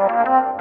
Música